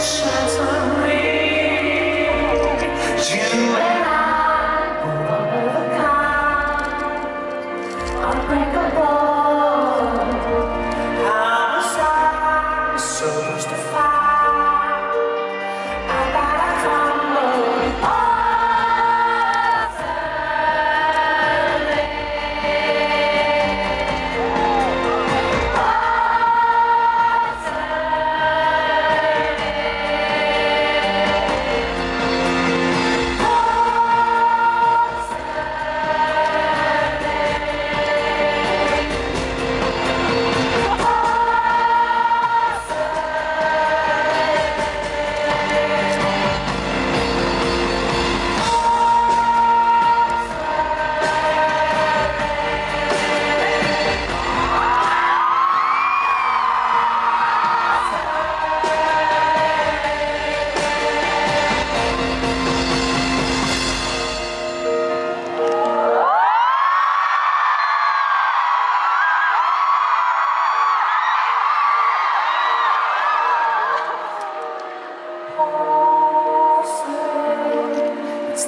shines on me. You